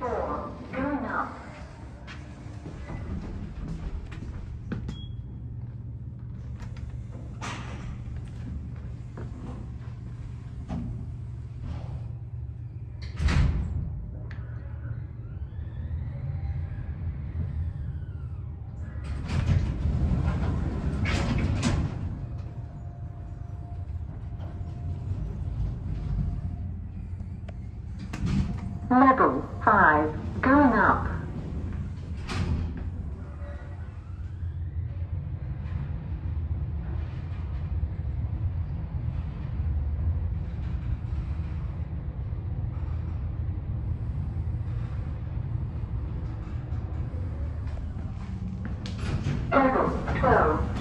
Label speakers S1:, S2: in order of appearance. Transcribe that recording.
S1: four. Level 5. Going up. Level 12.